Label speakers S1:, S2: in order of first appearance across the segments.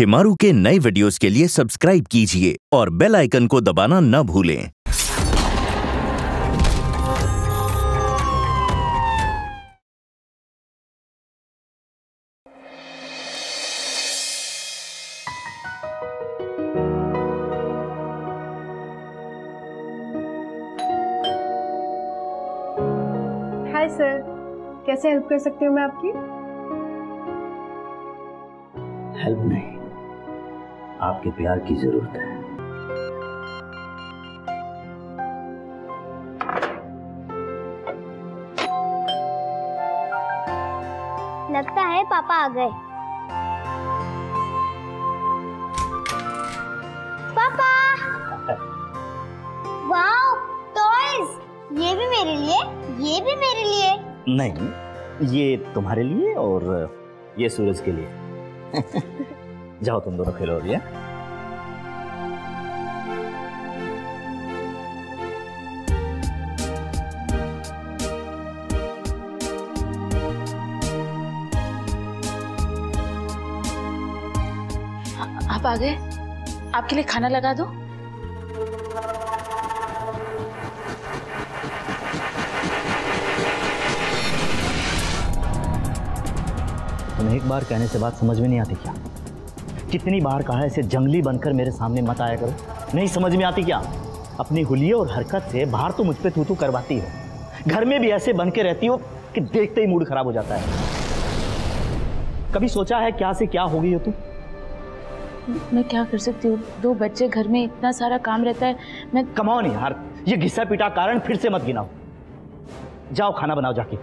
S1: शिमारू के नए वीडियोस के लिए सब्सक्राइब कीजिए और बेल आइकन को दबाना न भूलें।
S2: हाय सर कैसे हेल्प कर सकती हूँ मैं आपकी?
S3: हेल्प नहीं। आपके प्यार की ज़रूरत है।
S4: लगता है पापा आ गए। पापा! वाओ टॉयज ये भी मेरे लिए ये भी मेरे लिए।
S3: नहीं ये तुम्हारे लिए और ये सूरज के लिए। जाओ तुम दोनों खेलो अभी हाँ?
S5: आप आ गए? आपके लिए खाना लगा दो।
S3: तुम्हें एक बार कहने से बात समझ में नहीं आती क्या? कितनी बार कहा इसे जंगली बनकर मेरे सामने मत आया करो। नहीं समझ में आती क्या? अपनी हुलिये और हरकत से बाहर तो मुझ पे तू तू करवाती हो। घर में भी ऐसे बन के रहती हो कि देखते ही मूड खराब हो जाता है। कभी सोचा है क्या से क्या हो गई हो तू?
S5: मैं क्या कर सकती हूँ? दो बच्चे घर में इतना सारा काम रहता है मैं
S3: कमाओ नहीं यार। ये घिसा पिटा कारण फिर से मत गिनाओ। जाओ खाना बनाओ जाके।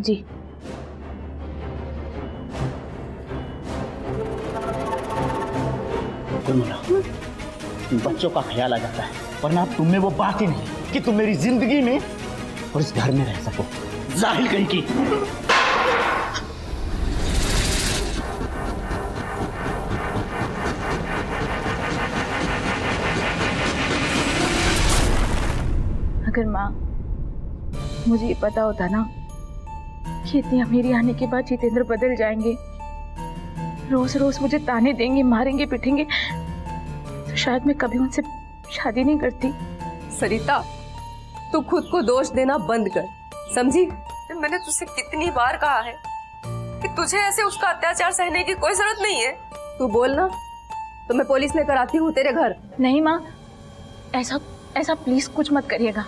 S5: जी।
S3: तुम्हारा बच्चों का ख्याल आ जाता है, वरना तुम में वो बात ही नहीं कि तुम मेरी ज़िंदगी में और इस घर में रह सको। जाहिल कहीं की।
S5: अगर माँ, मुझे ये पता होता ना कि इतनी अमीरी आने के बाद जितेंद्र बदल जाएँगे। रोज रोज मुझे ताने देंगे, मारेंगे, पिटेंगे। शायद मैं कभी उनसे शादी नहीं करती।
S2: सरिता तू खुद को दोष देना बंद कर। समझी? मैंने तुझसे कितनी बार कहा है कि तुझे ऐसे उसका अत्याचार सहने की कोई ज़रूरत नहीं है। तू बोल ना तो मैं पुलिस लेकर आती हूँ तेरे घर।
S5: नहीं माँ ऐसा ऐसा प्लीज़ कुछ मत करिएगा।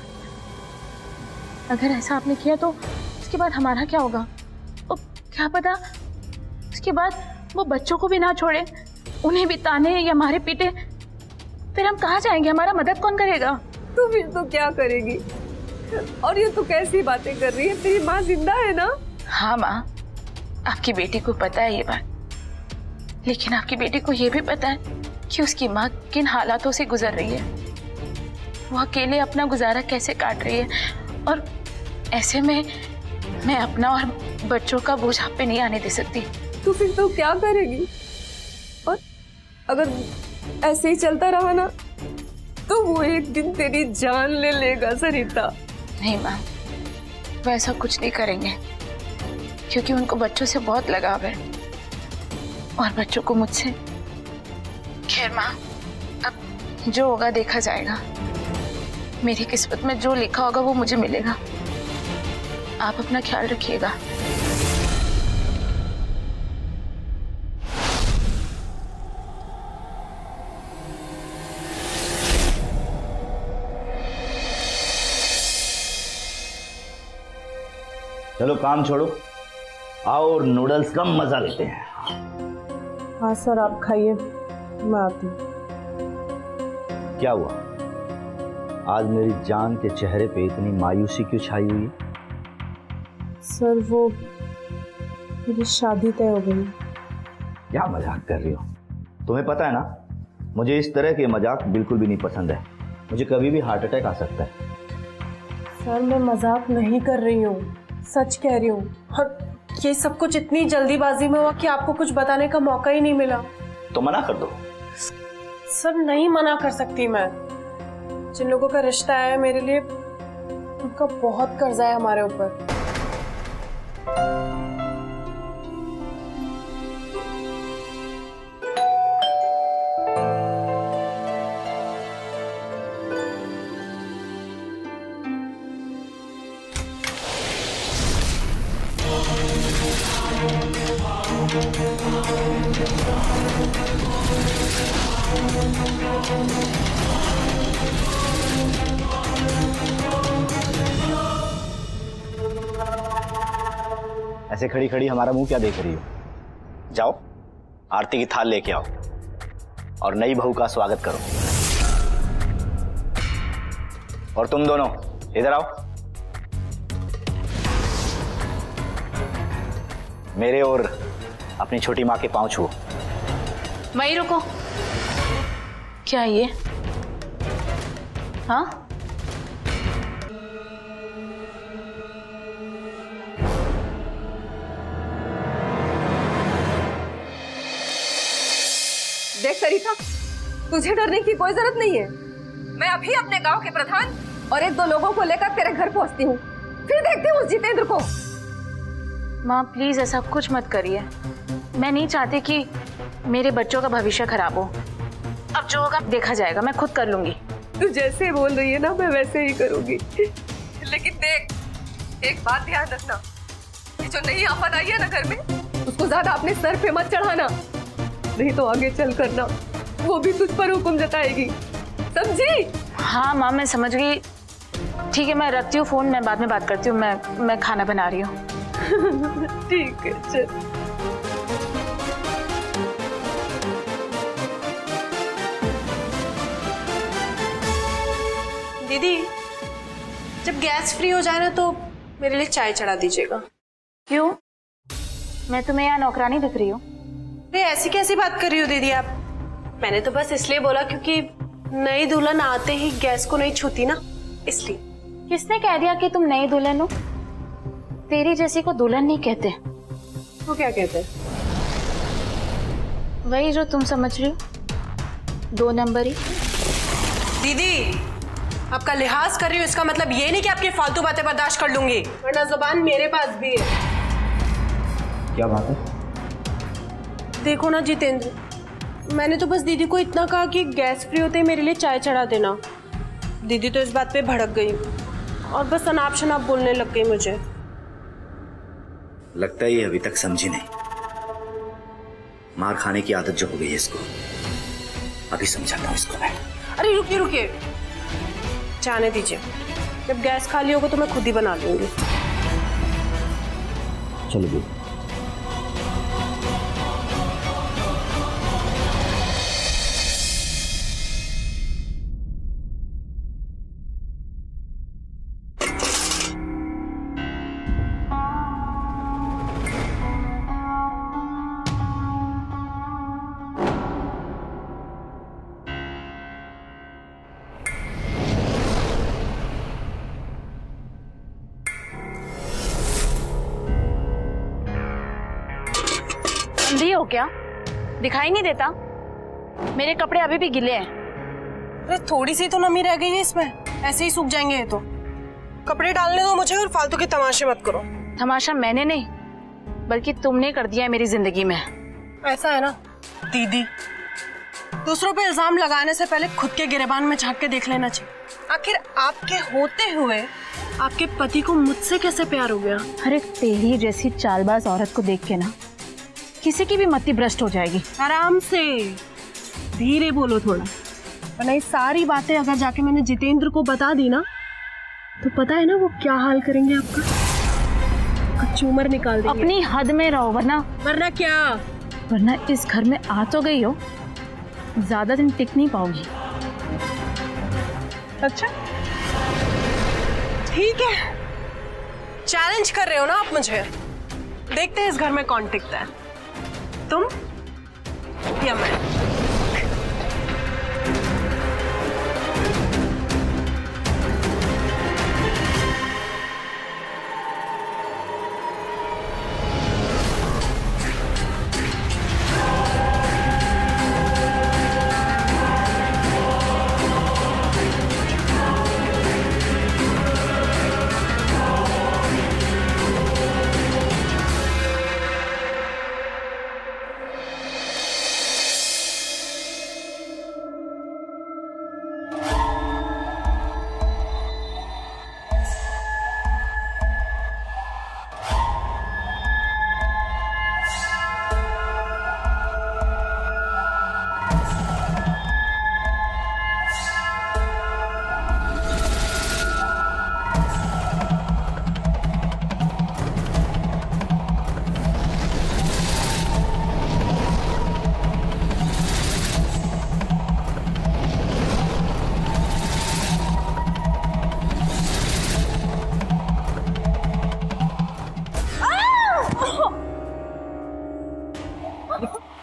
S5: अगर ऐसा आपने किया तो उसके बाद हमारा क्या होगा? और क्या पता उसके बाद वो बच्चों को भी ना छोड़े उन्हें भी ताने या मारे पीटे। फिर हम कहाँ जाएँगे? हमारा मदद कौन करेगा?
S2: तू फिर तो क्या करेगी? और ये तू कैसी बातें कर रही है? तेरी माँ ज़िंदा है ना?
S5: हाँ माँ आपकी बेटी को पता है ये बात। लेकिन आपकी बेटी को ये भी पता है कि उसकी माँ किन हालातों से गुजर रही है। वो अकेले अपना गुजारा कैसे काट रही है? और ऐसे में मैं अपना और बच्चों का बोझ आप पे नहीं आने दे सकती।
S2: तू फिर तो क्या करेगी? और अगर ऐसे ही चलता रहा ना तो वो एक दिन तेरी जान ले लेगा सरिता।
S5: नहीं माँ, वो ऐसा कुछ नहीं करेंगे, क्योंकि उनको बच्चों से बहुत लगाव है। और बच्चों को मुझसे, खैर माँ, अब जो होगा देखा जाएगा। मेरी किस्मत में जो लिखा होगा वो मुझे मिलेगा। आप अपना ख्याल रखिएगा।
S3: चलो काम छोड़ो। आओ और नूडल्स का मज़ा लेते हैं।
S2: हाँ सर आप खाइए। मैं आती हूँ।
S3: क्या हुआ? आज मेरी जान के चेहरे पे इतनी मायूसी क्यों छाई हुई है?
S2: सर वो मेरी शादी तय हो गई।
S3: क्या मज़ाक कर रही हो? तुम्हें पता है ना मुझे इस तरह के मज़ाक बिल्कुल भी नहीं पसंद है। मुझे कभी भी हार्ट अटैक आ सकता है।
S2: सर मैं मज़ाक नहीं कर रही हूँ। सच कह रही हूँ। और ये सब कुछ इतनी जल्दीबाजी में हुआ कि आपको कुछ बताने का मौका ही नहीं मिला।
S3: तो मना कर दो।
S2: सर नहीं मना कर सकती मैं। जिन लोगों का रिश्ता है मेरे लिए उनका बहुत कर्जा है हमारे ऊपर।
S3: ऐसे खड़ी खड़ी हमारा मुँह क्या देख रही हो? जाओ, आरती की थाल लेके आओ और नई बहू का स्वागत करो। और तुम दोनों, इधर आओ। मेरे और अपनी छोटी माँ के पाँव छुओ।
S5: वहीं रुको। क्या ये? हाँ?
S2: देख सरिता तुझे डरने की कोई ज़रूरत नहीं है। मैं अभी अपने गाँव के प्रधान और एक दो लोगों को लेकर तेरे घर पहुँचती हूँ। फिर देखती हूँ उस जितेंद्र को।
S5: माँ प्लीज़ ऐसा कुछ मत करिए। मैं नहीं चाहती कि मेरे बच्चों का भविष्य खराब हो। अब जो होगा देखा जाएगा मैं खुद कर लूँगी।
S2: तू जैसे बोल रही है ना मैं वैसे ही करूँगी। लेकिन देख एक बात ध्यान रखना। जो नई आफत आई है ना घर में उसको ज़्यादा अपने सर पे मत चढ़ाना। नहीं तो आगे चल करना वो भी तुझ पर हुक्म जताएगी। समझी?
S5: हाँ माँ मैं समझ गई। ठीक है मैं रखती हूँ फ़ोन मैं बाद में बात करती हूँ। मैं मैं खाना बना रही हूँ।
S2: ठीक है चल।
S6: दीदी जब गैस फ्री हो जाए ना तो मेरे लिए चाय चढ़ा दीजिएगा।
S5: क्यों? मैं तुम्हें यहाँ नौकरानी दिख रही हूँ।
S6: अरे ऐसी कैसी बात कर रही हो दीदी आप? मैंने तो बस इसलिए बोला क्योंकि नई दुल्हन आते ही गैस को नहीं छूती ना इसलिए।
S5: किसने कह दिया कि तुम नई दुल्हन हो? तेरी जैसी को दुल्हन नहीं कहते।
S6: वो क्या कहते हैं?
S5: वही जो तुम समझ रही हो। दो नंबर ही।
S6: दीदी आपका लिहाज कर रही हूँ इसका मतलब ये नहीं कि आपकी फालतू बातें बर्दाश्त कर लूँगी। वरना ज़ुबान मेरे पास भी है।
S3: क्या बात है?
S6: देखो ना जितेंद्र मैंने तो बस दीदी को इतना कहा कि गैस फ्री होते ही मेरे लिए चाय चढ़ा देना। दीदी तो इस बात पे भड़क गई और बस अनाप शनाप बोलने लग गई मुझे।
S3: लगता है ये अभी तक समझी नहीं। मार खाने की आदत जो हो गई है इसको अभी समझाता हूँ इसको मैं।
S6: अरे रुकिए रुकिए। जाने दीजिए। जब गैस खाली होगा तो मैं खुद ही बना लूँगी।
S3: चलो
S5: हो क्या? दिखाई नहीं देता? मेरे कपड़े अभी भी गिले हैं।
S6: अरे थोड़ी सी तो नमी रह गई है इसमें। ऐसे ही सूख जाएँगे ये तो। कपड़े डालने दो मुझे और फालतू के तमाशे मत करो।
S5: तमाशा मैंने नहीं बल्कि तुमने कर दिया है मेरी ज़िंदगी में।
S6: ऐसा है ना दीदी? दूसरों पे इल्ज़ाम लगाने से पहले खुद के गिरेबान में झाँक के देख लेना चाहिए। आखिर आपके होते हुए आपके पति को मुझसे कैसे प्यार हो गया?
S5: अरे तेरी जैसी चालबाज औरत को देख के ना किसी की भी मति भ्रष्ट हो जाएगी।
S6: आराम से। धीरे बोलो थोड़ा। वरना ये सारी बातें अगर जाके मैंने जितेंद्र को बता दी ना तो पता है ना वो क्या हाल करेंगे आपका? आपका चूमर निकाल देंगे।
S5: अपनी हद में रहो वरना
S6: वरना क्या?
S5: वरना इस घर में आ तो गई हो। ज़्यादा दिन टिक नहीं पाओगी।
S6: अच्छा। ठीक है। चैलेंज कर रहे हो ना आप मुझे? देखते हैं इस घर में कौन टिकता है। तुम? या मैं?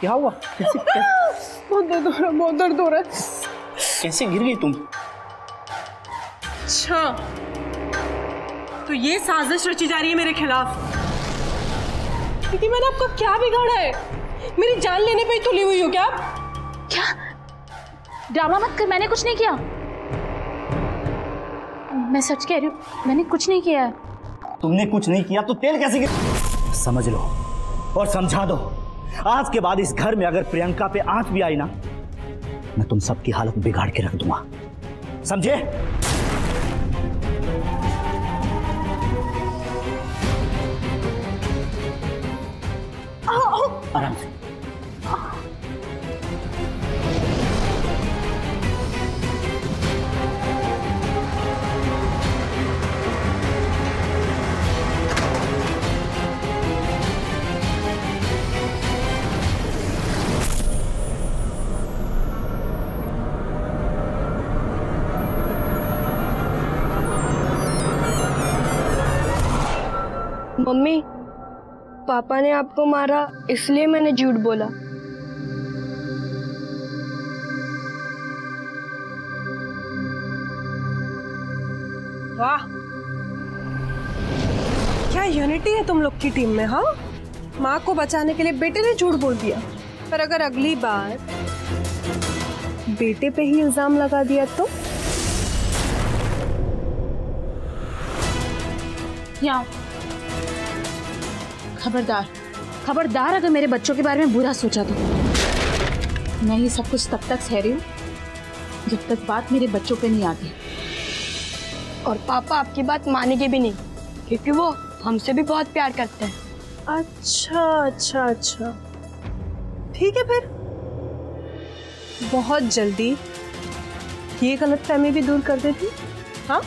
S3: क्या हुआ? कैसे
S6: बहुत दर्द हो रहा बहुत दर्द हो रहा है।
S3: कैसे गिर गई तुम?
S6: अच्छा। तो ये साजिश रची जा रही है मेरे खिलाफ। दीदी मैंने आपका क्या बिगाड़ा है? मेरी जान लेने पे ही तुली हुई हो क्या
S5: क्या? ड्रामा मत कर मैंने कुछ नहीं किया। मैं सच कह रही हूँ मैंने कुछ नहीं किया
S3: तुमने कुछ नहीं किया तो तेल कैसे गिर समझ लो और समझा दो। आज के बाद इस घर में अगर प्रियंका पे आँच भी आई ना मैं तुम सबकी हालत बिगाड़ के रख दूँगा। समझे? आराम से।
S7: मम्मी पापा ने आपको मारा इसलिए मैंने झूठ बोला।
S6: वाह। क्या यूनिटी है तुम लोग की टीम में हाँ? माँ को बचाने के लिए बेटे ने झूठ बोल दिया। पर अगर अगली बार बेटे पे ही इल्ज़ाम लगा दिया तो?
S5: यहाँ खबरदार। खबरदार अगर मेरे बच्चों के बारे में बुरा सोचा तो। मैं ये सब कुछ तब तक सह रही हूँ जब तक बात मेरे बच्चों पे नहीं आती।
S7: और पापा आपकी बात मानेंगे भी नहीं क्योंकि वो हमसे भी बहुत प्यार करते हैं।
S6: अच्छा अच्छा अच्छा। ठीक है फिर। बहुत जल्दी। ये गलत फहमी भी दूर कर देती। हाँ?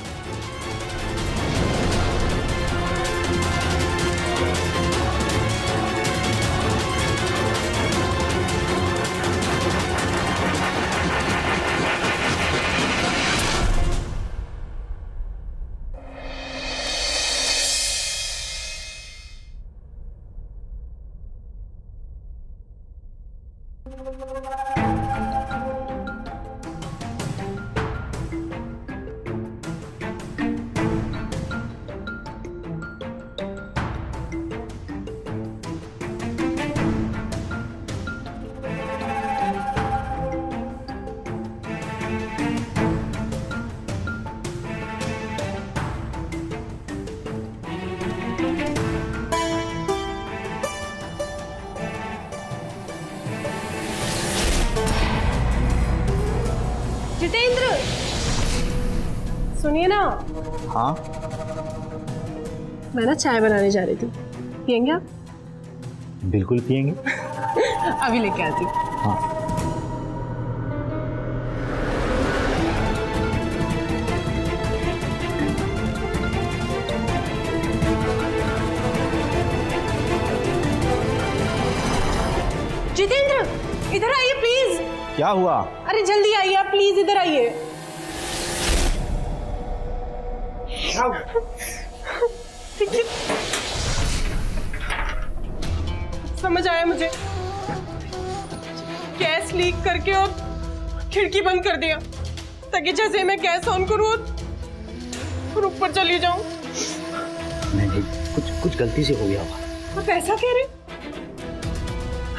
S6: सुनिए ना।
S3: हाँ?
S6: मैं ना चाय बनाने जा रही थी। पियेंगे आप?
S3: बिल्कुल पियेंगे।
S6: अभी लेके आती हूँ।
S3: हाँ।
S6: जितेंद्र इधर आइए प्लीज़
S3: क्या हुआ?
S6: अरे जल्दी आइए आप प्लीज़ इधर आइए। देखिए समझ आया मुझे। गैस लीक करके और खिड़की बंद कर दिया। ताकि जैसे मैं गैस ऑन करूँ और ऊपर चली जाऊँ।
S3: नहीं नहीं कुछ कुछ गलती से हो गया होगा।
S6: आप ऐसा कह रहे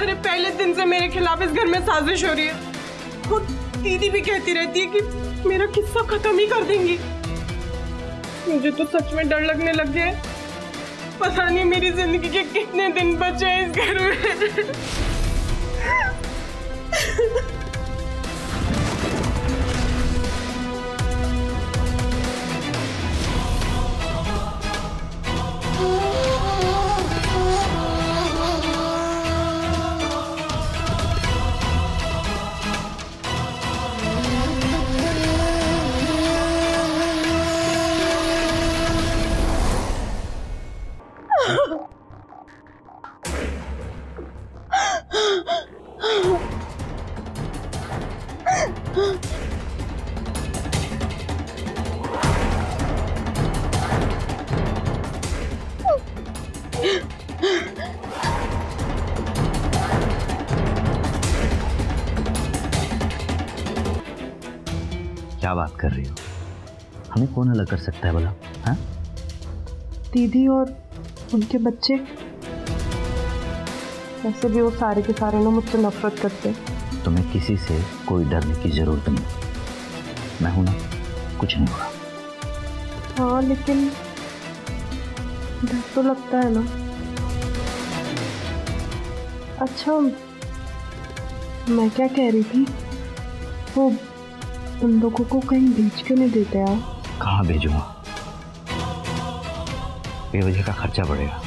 S6: अरे पहले दिन से मेरे खिलाफ इस घर में साजिश हो रही है। खुद दीदी भी कहती रहती है कि मेरा किस्सा खत्म ही कर देंगी। मुझे तो सच में डर लगने लग गया पता नहीं मेरी ज़िंदगी के कितने दिन बचे हैं इस घर में।
S3: क्या बात कर रही हो? हमें कौन अलग कर सकता है बोला? हाँ?
S6: दीदी और उनके बच्चे? वैसे भी वो सारे के सारे ना मुझसे नफरत करते
S3: तुम्हें किसी से कोई डरने की ज़रूरत नहीं। मैं हूँ ना कुछ नहीं होगा।
S6: हाँ लेकिन डर तो लगता है ना। अच्छा मैं क्या कह रही थी? वो उन लोगों को कहीं भेज क्यों नहीं देते आप
S3: कहाँ भेजूँगा? बेवजह का खर्चा बढ़ेगा।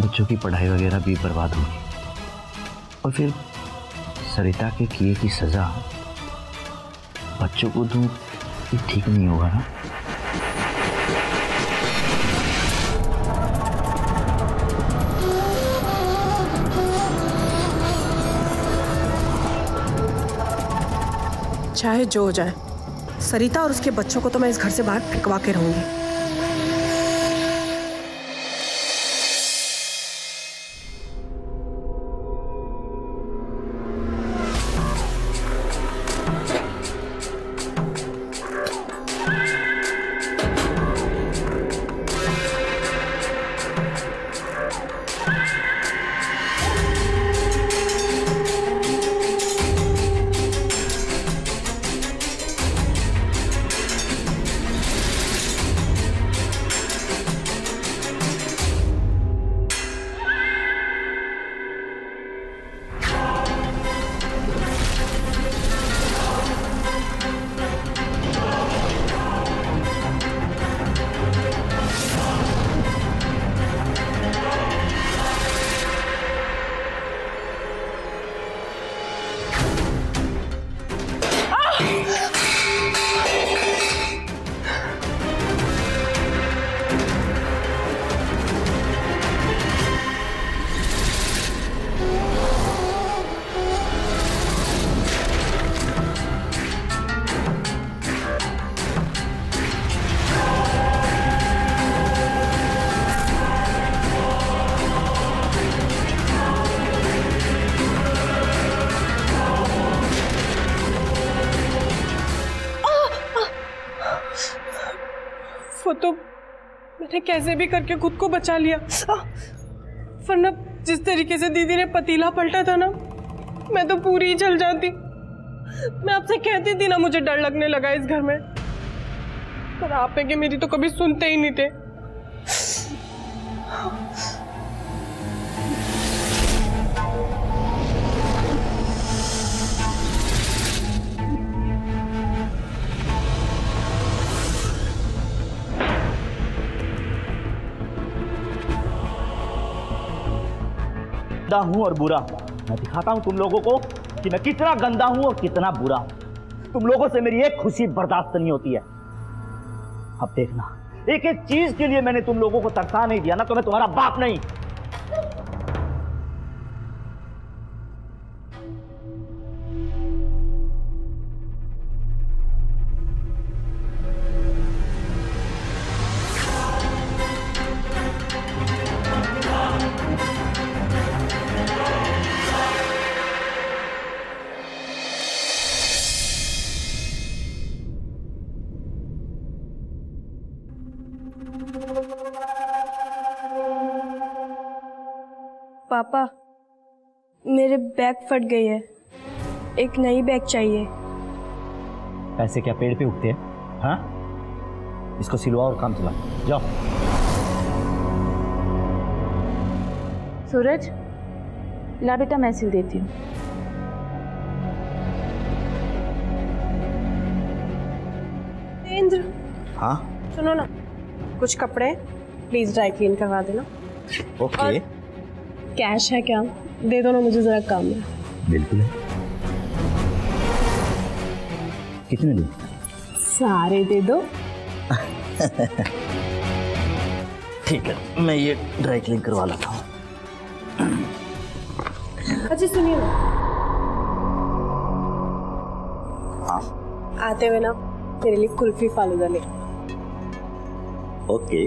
S3: बच्चों की पढ़ाई वगैरह भी बर्बाद होगी। और फिर सरिता के किए की सजा बच्चों को दूँ ये ठीक नहीं होगा ना?
S6: चाहे जो हो जाए। सरिता और उसके बच्चों को तो मैं इस घर से बाहर फेंकवा के रहूँगी। मैंने कैसे भी करके खुद को बचा लिया। आ, वरना जिस तरीके से दीदी ने पतीला पलटा था ना मैं तो पूरी ही जल जाती। मैं आपसे कहती थी ना मुझे डर लगने लगा इस घर में। पर आप है कि मेरी तो कभी सुनते ही नहीं थे।
S3: गंदा हूँ और बुरा हूँ। मैं दिखाता हूँ तुम लोगों को कि मैं कितना गंदा हूँ और कितना बुरा हूँ। तुम लोगों से मेरी एक खुशी बर्दाश्त नहीं होती है। अब देखना एक एक चीज़ के लिए मैंने तुम लोगों को तरसा नहीं दिया, ना तो मैं तुम्हारा बाप नहीं।
S7: बैग फट गई है। एक नई बैग चाहिए।
S3: पैसे क्या पेड़ पे उगते हैं? हाँ? इसको सिलवा और काम चला जाओ।
S5: सूरज ला बेटा मैं सिल देती हूँ।
S6: इंद्र।
S3: हाँ?
S6: सुनो ना। कुछ कपड़े प्लीज़ ड्राई क्लीन करवा देना।
S3: ओके
S6: कैश है क्या? दे दो ना मुझे जरा काम है।
S3: बिल्कुल है। कितने दिन
S6: सारे दे दो।
S3: ठीक है मैं ये ड्राई क्लीन करवा लेता हूँ।
S6: अच्छा सुनिए ना।
S3: हाँ।
S6: आते हुए ना मेरे लिए कुल्फी फालूदा ले।
S3: ओके।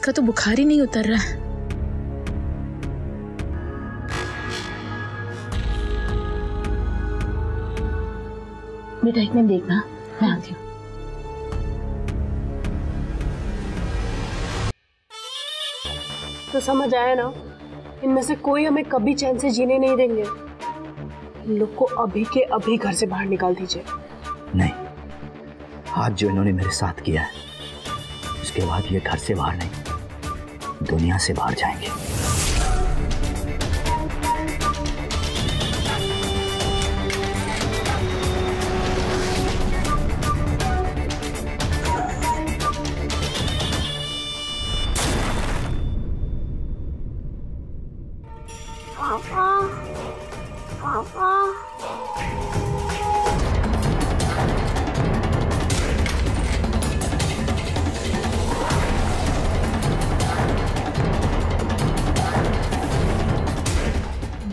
S5: इसका तो बुखार ही नहीं उतर रहा। है बेटा एक मिनट देखना मैं आती हूँ।
S6: तो समझ आया ना? इनमें से कोई हमें कभी चैन से जीने नहीं देंगे। इन लोग को अभी के अभी घर से बाहर निकाल दीजिए।
S3: नहीं आज जो इन्होंने मेरे साथ किया है उसके बाद ये घर से बाहर नहीं। दुनिया से बाहर जाएँगे।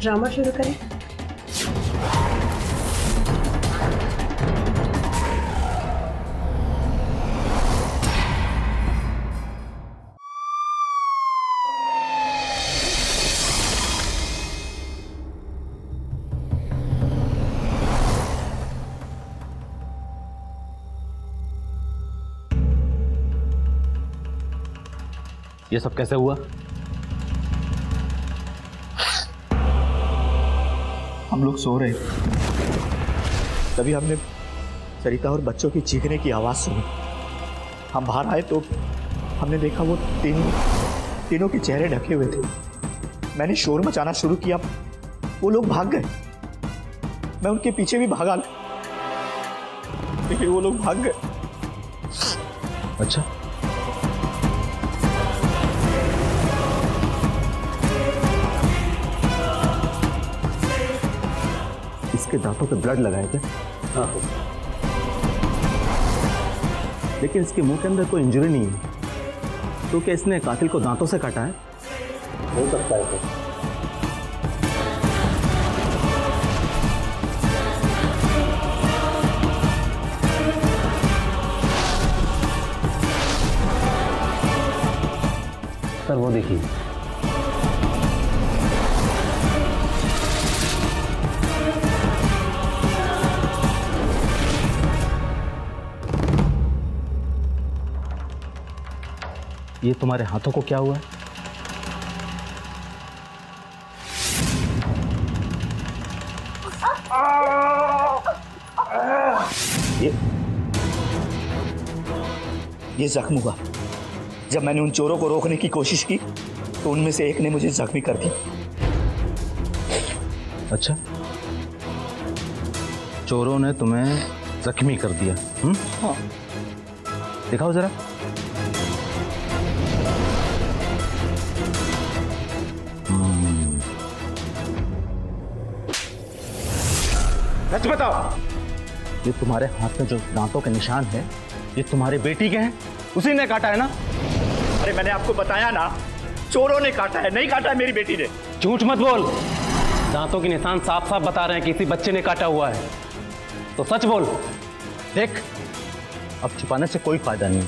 S6: ड्रामा शुरू करें।
S8: ये सब कैसे हुआ?
S3: हम लोग सो रहे तभी हमने सरिता और बच्चों की चीखने की आवाज़ सुनी। हम बाहर आए तो हमने देखा वो तीन, तीनों के चेहरे ढके हुए थे। मैंने शोर मचाना शुरू किया। वो लोग भाग गए। मैं उनके पीछे भी भागा। लेकिन वो लोग भाग गए।
S8: अच्छा।
S9: इसके दांतों पे ब्लड लगाए थे। हाँ। लेकिन इसके मुँह के अंदर कोई इंजरी नहीं है। तो क्या इसने कातिल को दांतों से काटा है? हो सकता है सर वो देखिए। ये तुम्हारे हाथों को क्या हुआ? है
S3: ये ये जख्म हुआ। जब मैंने उन चोरों को रोकने की कोशिश की तो उनमें से एक ने मुझे जख्मी कर दिया।
S9: अच्छा। चोरों ने तुम्हें जख्मी कर दिया हम्म?
S3: हाँ।
S9: दिखाओ जरा। सच बताओ। ये तुम्हारे हाथ में जो दांतों के निशान है ये तुम्हारी बेटी के हैं? उसी ने काटा है ना?
S3: अरे मैंने आपको बताया ना चोरों ने काटा है नहीं काटा है मेरी बेटी ने।
S8: झूठ मत बोल। दांतों के निशान साफ़ साफ़ बता रहे हैं कि किसी बच्चे ने काटा हुआ है। तो सच बोल।
S9: देख अब छुपाने से कोई फ़ायदा नहीं।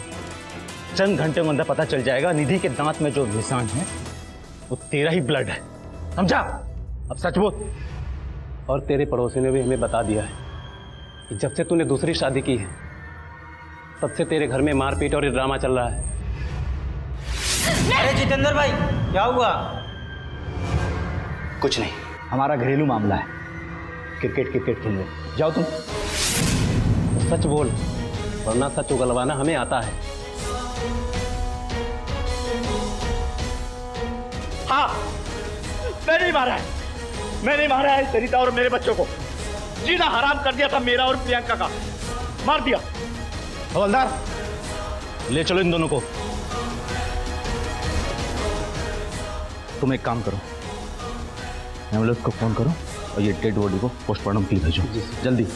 S9: चंद घंटे में अंदर पता चल जाएगा निधि के दांत में जो निशान है वो तेरा ही ब्लड है। समझा? अब सच बोल।
S8: और तेरे पड़ोसी ने भी हमें बता दिया है कि जब से तूने दूसरी शादी की है तब से तेरे घर में मारपीट और ड्रामा चल रहा है।
S10: अरे जितेंद्र भाई क्या हुआ?
S3: कुछ नहीं।
S9: हमारा घरेलू मामला है। क्रिकेट क्रिकेट खेलने जाओ तुम।
S8: सच बोल वरना सच उगलवाना हमें आता है।
S3: हाँ मैं नहीं मारा है। मैं नहीं मारा है सरिता और मेरे बच्चों को। जीना हराम कर दिया था मेरा और प्रियंका का। मार दिया।
S9: हवलदार ले चलो इन दोनों को। तुम एक काम करो। एंबुलेंस को फ़ोन करो और ये डेड बॉडी को पोस्टमार्टम के लिए भेजो। जल्दी।